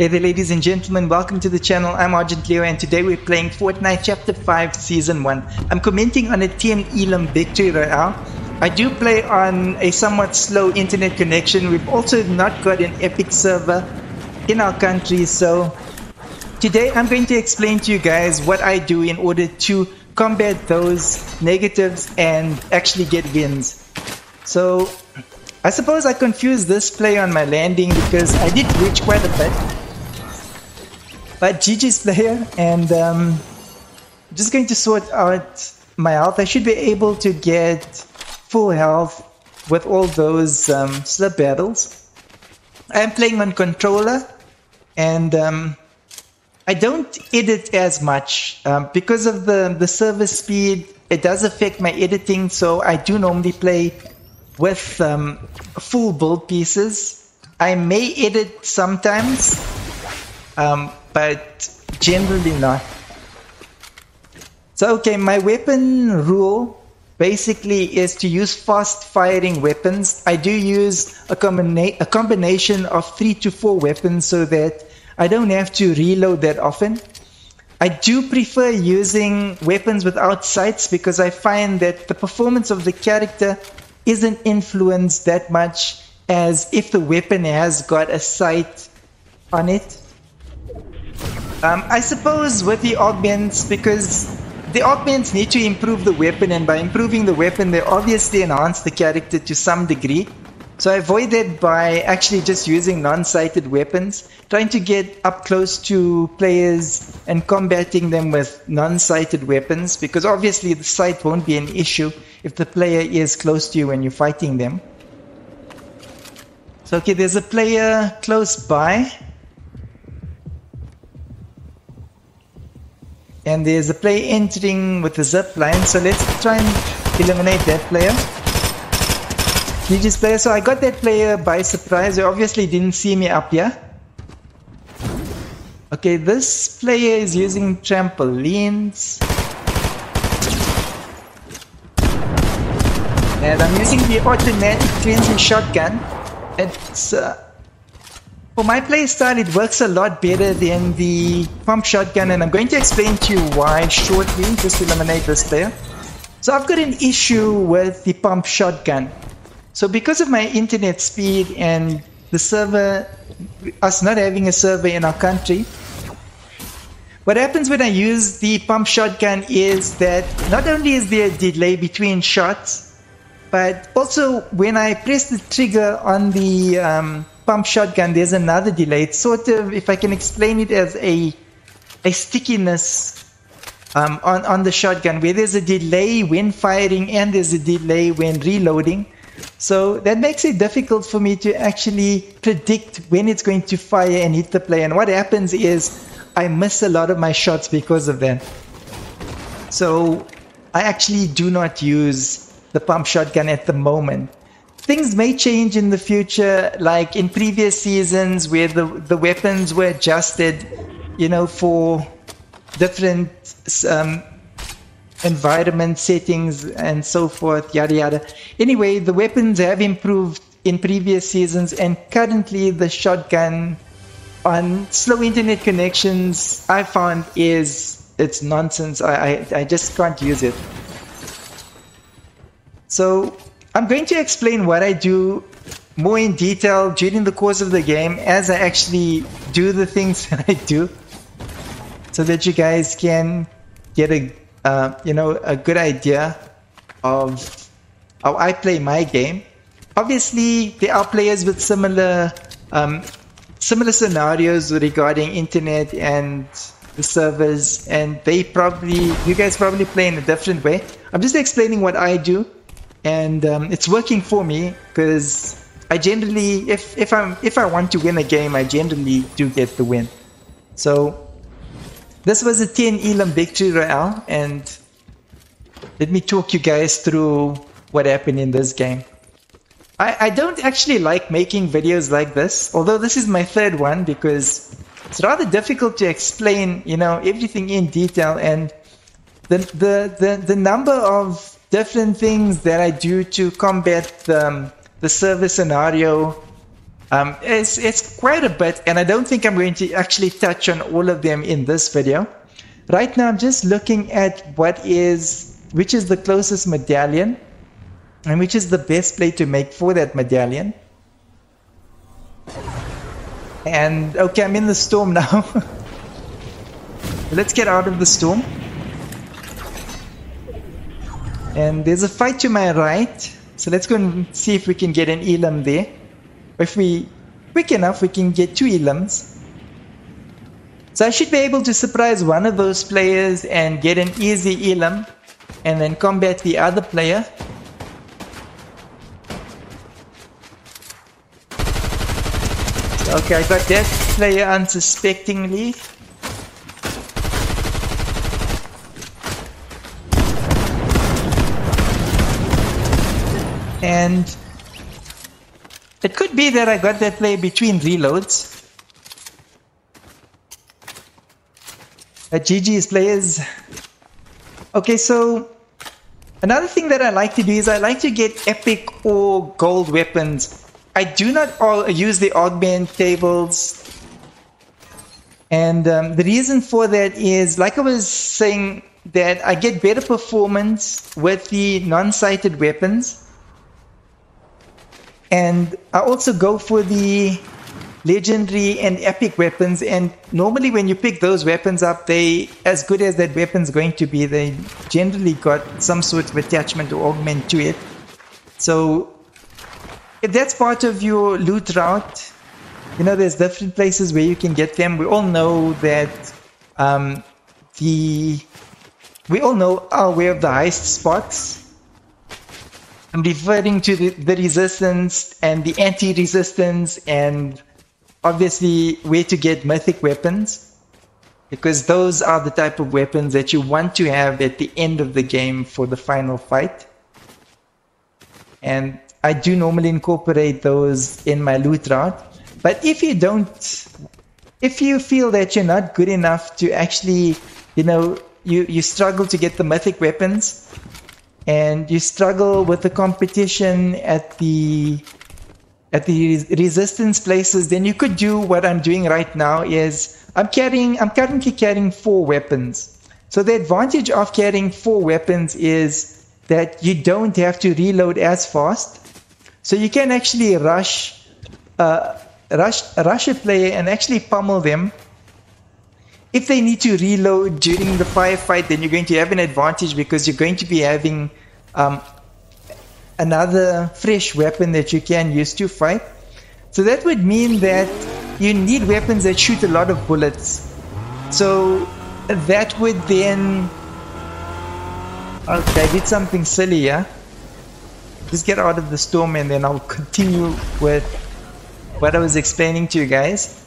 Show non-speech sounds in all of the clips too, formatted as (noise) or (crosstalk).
Hey there ladies and gentlemen, welcome to the channel. I'm Argent Leo and today we're playing Fortnite Chapter 5 Season 1. I'm commenting on a 10 Elim Victory Royale. I do play on a somewhat slow internet connection. We've also not got an epic server in our country so today I'm going to explain to you guys what I do in order to combat those negatives and actually get wins. So I suppose I confused this play on my landing because I did reach quite a bit. But GG's player and um, I'm just going to sort out my health. I should be able to get full health with all those um, slip battles. I am playing on controller and um, I don't edit as much um, because of the, the server speed. It does affect my editing, so I do normally play with um, full build pieces. I may edit sometimes, um, but generally not. So okay, my weapon rule basically is to use fast firing weapons. I do use a, combina a combination of three to four weapons so that I don't have to reload that often. I do prefer using weapons without sights because I find that the performance of the character isn't influenced that much as if the weapon has got a sight on it. Um, I suppose with the augments, because the augments need to improve the weapon, and by improving the weapon, they obviously enhance the character to some degree. So I avoid that by actually just using non-sighted weapons, trying to get up close to players and combating them with non-sighted weapons, because obviously the sight won't be an issue if the player is close to you when you're fighting them. So okay, there's a player close by. And there's a player entering with a zip line, so let's try and eliminate that player. GG's player, so I got that player by surprise, they obviously didn't see me up here. Okay, this player is using trampolines. And I'm using the automatic cleansing shotgun. It's uh, for my playstyle, it works a lot better than the pump shotgun, and I'm going to explain to you why shortly, just to eliminate this player. So I've got an issue with the pump shotgun. So because of my internet speed and the server, us not having a server in our country, what happens when I use the pump shotgun is that not only is there a delay between shots, but also, when I press the trigger on the um, pump shotgun, there's another delay. It's sort of, if I can explain it as a a stickiness um, on on the shotgun, where there's a delay when firing and there's a delay when reloading. So that makes it difficult for me to actually predict when it's going to fire and hit the player. And what happens is I miss a lot of my shots because of that. So I actually do not use the pump shotgun at the moment. Things may change in the future, like in previous seasons where the, the weapons were adjusted, you know, for different um, environment settings and so forth, yada yada. Anyway, the weapons have improved in previous seasons, and currently the shotgun on slow internet connections I found is it's nonsense. I, I, I just can't use it. So I'm going to explain what I do more in detail during the course of the game as I actually do the things (laughs) that I do so that you guys can get a uh, you know a good idea of how I play my game. Obviously, there are players with similar um, similar scenarios regarding internet and the servers, and they probably you guys probably play in a different way. I'm just explaining what I do and um, it's working for me because I generally, if if I'm if I want to win a game, I generally do get the win. So this was a 10 Elim victory royale, and let me talk you guys through what happened in this game. I, I don't actually like making videos like this, although this is my third one because it's rather difficult to explain, you know, everything in detail and the the the, the number of different things that I do to combat the, the server scenario Um, it's, it's quite a bit, and I don't think I'm going to actually touch on all of them in this video. Right now, I'm just looking at what is, which is the closest medallion, and which is the best play to make for that medallion. And okay, I'm in the storm (laughs) now. Let's get out of the storm. And there's a fight to my right. So let's go and see if we can get an Elim there. If we quick enough, we can get two Elims. So I should be able to surprise one of those players and get an easy Elim and then combat the other player. Okay, I got that player unsuspectingly. And it could be that I got that player between reloads. Uh, GG's players. Okay, so another thing that I like to do is I like to get epic or gold weapons I do not all use the augment tables. And um, the reason for that is, like I was saying, that I get better performance with the non-sighted weapons. And I also go for the legendary and epic weapons. And normally when you pick those weapons up, they, as good as that weapon's going to be, they generally got some sort of attachment or augment to it. So if that's part of your loot route, you know, there's different places where you can get them. We all know that um, the we all know our way of the heist spots. I'm referring to the, the resistance and the anti-resistance and obviously where to get mythic weapons because those are the type of weapons that you want to have at the end of the game for the final fight. And I do normally incorporate those in my loot route. But if you don't, if you feel that you're not good enough to actually, you know, you, you struggle to get the mythic weapons and you struggle with the competition at the at the resistance places, then you could do what I'm doing right now is I'm carrying I'm currently carrying four weapons. So the advantage of carrying four weapons is that you don't have to reload as fast so you can actually rush, uh, rush, rush a player and actually pummel them. If they need to reload during the firefight, then you're going to have an advantage because you're going to be having um, another fresh weapon that you can use to fight. So that would mean that you need weapons that shoot a lot of bullets. So that would then... Okay, I did something silly, yeah? just get out of the storm and then I'll continue with what I was explaining to you guys.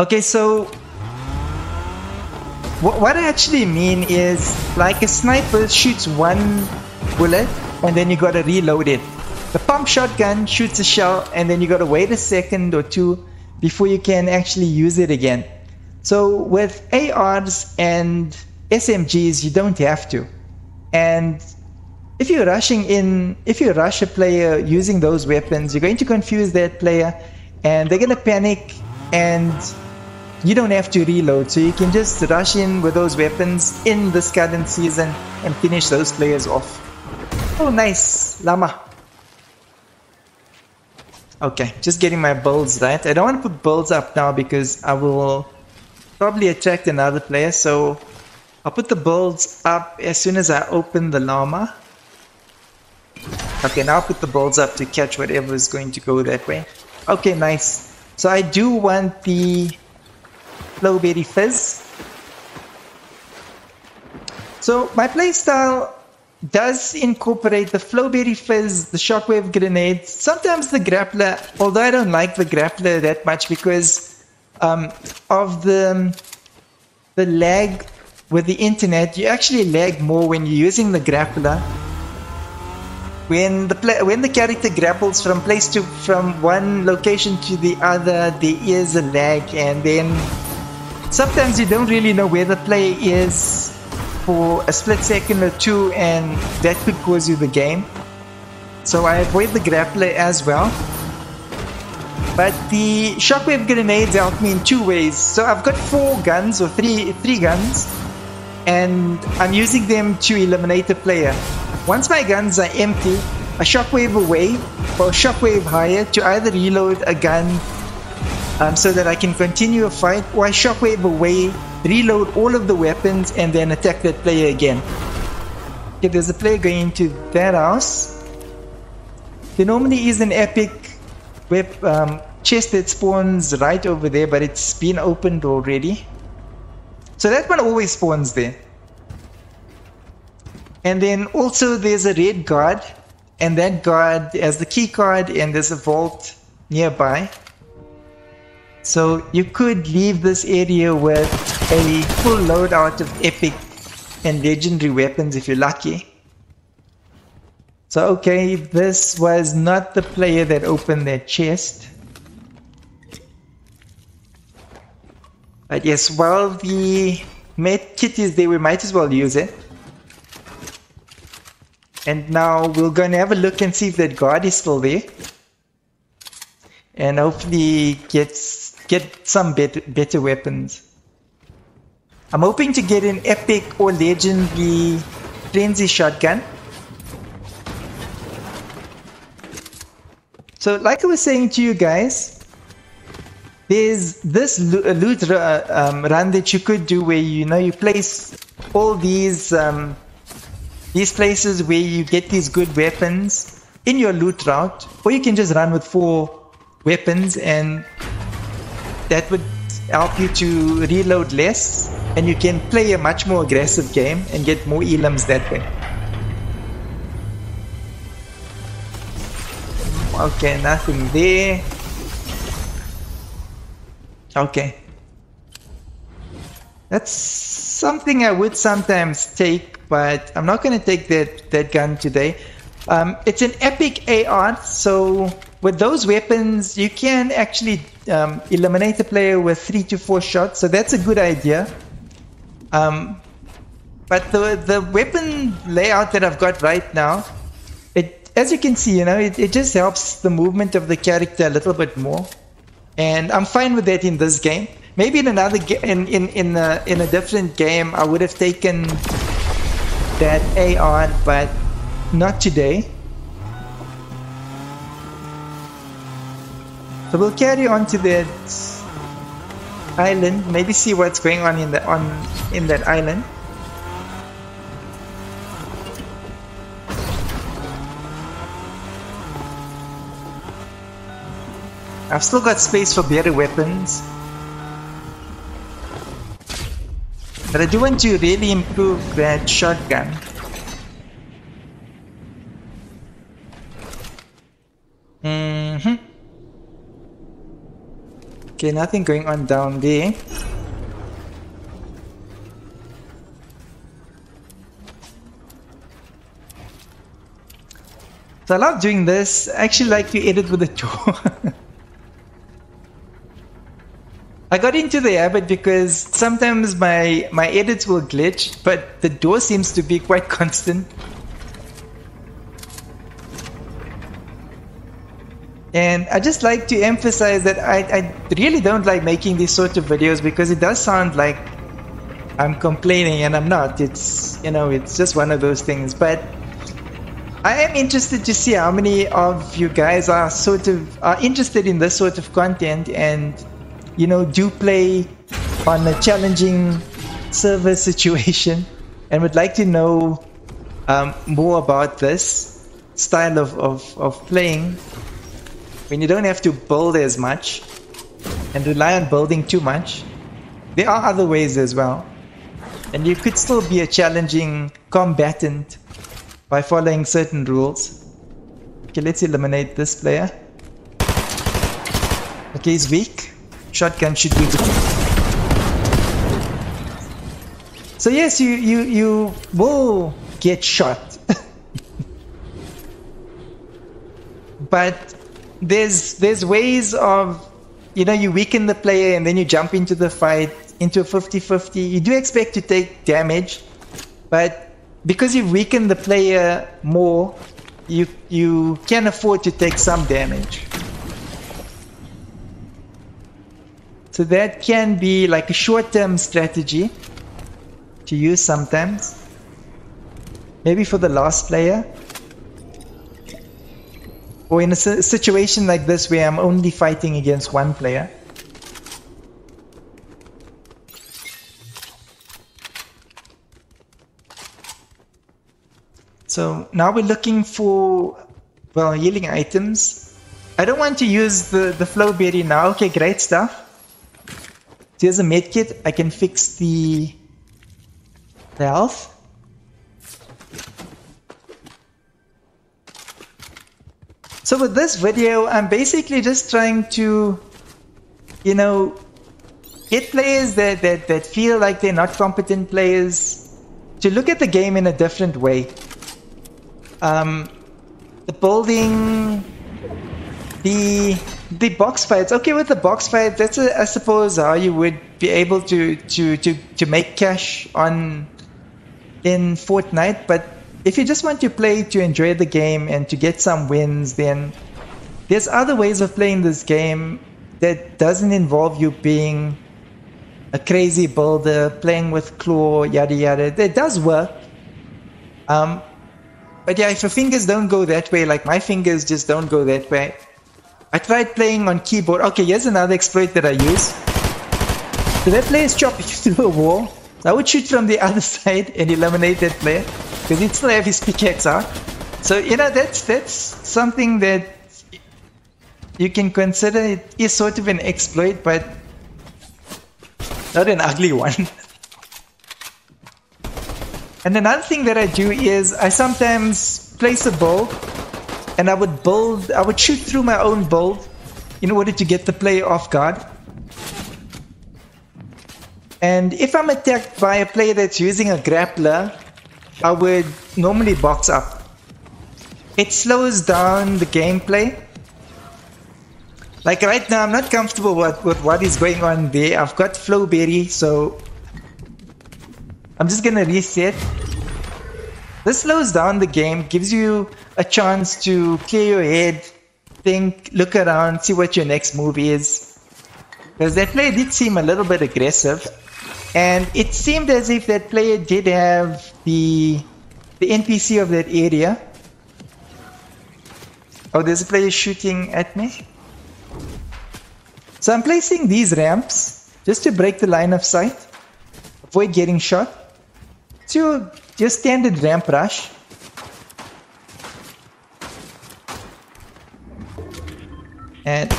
Okay, so what I actually mean is like a sniper shoots one bullet and then you gotta reload it. The pump shotgun shoots a shell and then you gotta wait a second or two before you can actually use it again. So with ARs and SMGs, you don't have to. And if you're rushing in, if you rush a player using those weapons, you're going to confuse that player and they're to panic and you don't have to reload. So you can just rush in with those weapons in this current season and finish those players off. Oh, nice. Llama. Okay, just getting my builds right. I don't want to put builds up now because I will probably attract another player. So I'll put the builds up as soon as I open the llama. Okay, now I'll put the balls up to catch whatever is going to go that way. Okay, nice. So I do want the Flowberry Fizz. So my playstyle does incorporate the Flowberry Fizz, the Shockwave Grenade, sometimes the Grappler, although I don't like the Grappler that much because um, of the, the lag with the internet. You actually lag more when you're using the Grappler when the when the character grapples from place to from one location to the other, there is a lag, and then sometimes you don't really know where the player is for a split second or two, and that could cause you the game. So I avoid the grappler as well. But the shockwave grenades help me in two ways. So I've got four guns or three three guns, and I'm using them to eliminate the player. Once my guns are empty, a shockwave away or a shockwave higher to either reload a gun um, so that I can continue a fight or I shockwave away, reload all of the weapons and then attack that player again. Okay, there's a player going into that house. There normally is an epic web um, chest that spawns right over there, but it's been opened already. So that one always spawns there. And then also there's a red guard, and that guard has the key card, and there's a vault nearby. So you could leave this area with a full loadout of epic and legendary weapons if you're lucky. So okay, this was not the player that opened that chest. But yes, while the med kit is there, we might as well use it. And now we're going to have a look and see if that guard is still there. And hopefully get, get some better, better weapons. I'm hoping to get an epic or legendary frenzy shotgun. So like I was saying to you guys, there's this loot um, run that you could do where you know you place all these um, these places where you get these good weapons in your loot route, or you can just run with four weapons and that would help you to reload less and you can play a much more aggressive game and get more elims that way. Okay, nothing there. Okay. That's something I would sometimes take, but I'm not going to take that, that gun today. Um, it's an epic AR, so with those weapons, you can actually um, eliminate the player with three to four shots, so that's a good idea. Um, but the the weapon layout that I've got right now, it as you can see, you know, it, it just helps the movement of the character a little bit more, and I'm fine with that in this game. Maybe in another ga- in in in a, in a different game, I would have taken that AR, but not today. So we'll carry on to that island. Maybe see what's going on in the on in that island. I've still got space for better weapons. But I do want to really improve that shotgun. Okay, nothing going on down there. So I love doing this. I actually like to edit with the door. (laughs) I got into the habit because sometimes my my edits will glitch, but the door seems to be quite (laughs) constant. And I just like to emphasize that I, I really don't like making these sort of videos because it does sound like I'm complaining and I'm not. It's, you know, it's just one of those things. But I am interested to see how many of you guys are sort of are interested in this sort of content and, you know, do play on a challenging server (laughs) situation and would like to know um, more about this style of, of, of playing when you don't have to build as much and rely on building too much. There are other ways as well. And you could still be a challenging combatant by following certain rules. Okay, let's eliminate this player. Okay, he's weak. Shotgun should be good. So yes, you, you, you will get shot. (laughs) but there's there's ways of you know you weaken the player and then you jump into the fight into a 50-50 you do expect to take damage but because you weaken the player more you you can afford to take some damage So that can be like a short-term strategy to use sometimes. Maybe for the last player. Or in a situation like this where I'm only fighting against one player. So now we're looking for, well, healing items. I don't want to use the, the Flowberry now. Okay, great stuff. Here's a medkit. I can fix the, the health. So with this video, I'm basically just trying to, you know, get players that, that, that feel like they're not competent players to look at the game in a different way. Um, the building, the the box fights. Okay, with the box fights, that's a, I suppose how you would be able to to to to make cash on in Fortnite. But if you just want to play to enjoy the game and to get some wins, then there's other ways of playing this game that doesn't involve you being a crazy builder, playing with claw, yada yada. It does work. Um, but yeah, if your fingers don't go that way, like my fingers just don't go that way. I tried playing on keyboard. Okay, here's another exploit that I use. So that player is chopping (laughs) through a wall. I would shoot from the (laughs) other side and eliminate that player. Because he'd still have his pickaxe out. So, you know, that's, that's something that you can consider. It is sort of an exploit, but not an (laughs) ugly one. And another thing that I do is I sometimes place a build and I would build, I would shoot through my own build in order to get the player off guard. And if I'm attacked by a player that's using a grappler, I would normally box up. It slows down the gameplay. Like right now, I'm not comfortable with, with what is going on there. I've got Flowberry, so I'm just gonna reset. This slows down the game, gives you a chance to clear your head, think, look around, see what your next move is. Because that player did seem a little bit aggressive. And it seemed as if that player did have the the NPC of that area. Oh, there's a player shooting at me. So I'm placing these ramps just to break the line of sight, avoid getting shot to just standard ramp rush. And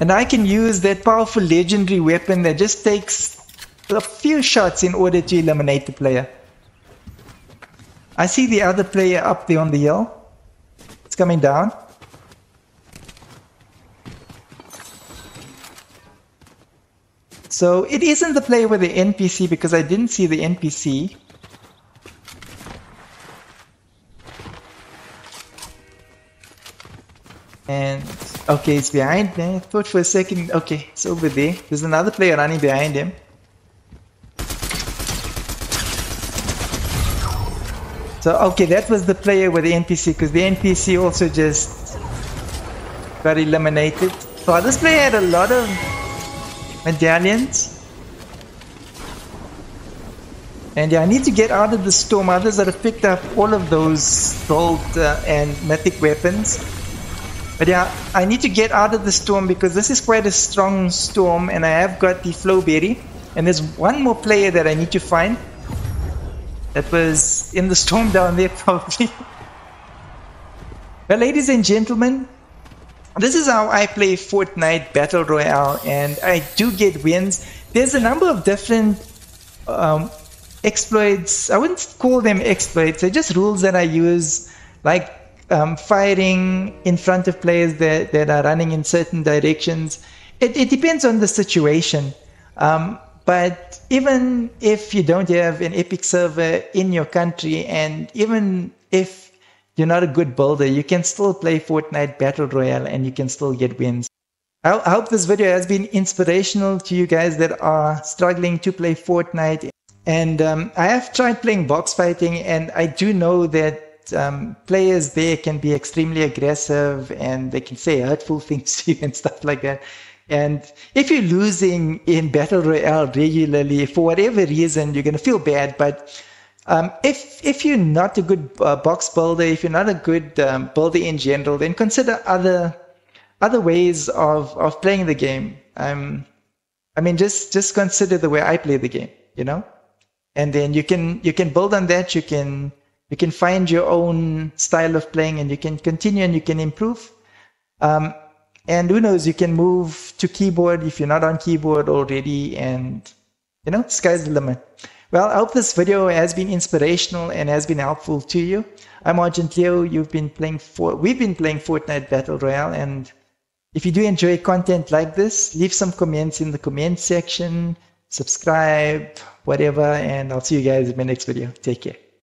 and I can use that powerful legendary weapon that just takes a few shots in order to eliminate the player. I see the other player up there on the hill. It's coming down. So it isn't the player with the NPC because I didn't see the NPC. Okay, it's behind me. I thought for a second, okay, it's over there. There's another player running behind him. So okay, that was the player with the NPC because the NPC also just got eliminated. So this player had a lot of medallions. And yeah, I need to get out of the storm. Others that have picked up all of those gold uh, and mythic weapons. But yeah, I need to get out of the storm because this is quite a strong storm and I have got the Flowberry. And there's one more player that I need to find that was in the storm down there (laughs) probably. well, ladies and gentlemen, this is how I play Fortnite Battle Royale, and I do get wins. There's a number of different um, exploits. I wouldn't call them exploits. They're just rules that I use, like um, firing in front of players that, that are running in certain directions. It, it depends on the situation. Um, but even if you don't have an Epic server in your country, and even if you're not a good builder, you can still play Fortnite Battle Royale and you can still get wins. I, hope this video has been inspirational to you guys that are struggling to play Fortnite. And um, I have tried playing box fighting, and I do know that um, players there can be extremely aggressive and they can say hurtful (laughs) things to you and stuff like that. And if you're losing in battle royale regularly for whatever reason, you're going to feel bad. But um, if if you're not a good uh, box builder, if you're not a good um, builder in general, then consider other other ways of of playing the game. Um, I mean, just just consider the way I play the game. You know, and then you can you can build on that. You can you can find your own style of playing, and you can continue and you can improve. Um, and who knows, you can move to keyboard if you're not on keyboard already, and you know, sky's the limit. Well, I hope this video has been inspirational and has been helpful to you. I'm Argent Leo. You've been playing for we've been playing Fortnite Battle Royale, and if you do enjoy content like this, leave some comments in the comment section, subscribe, whatever, and I'll see you guys in my next video. Take care.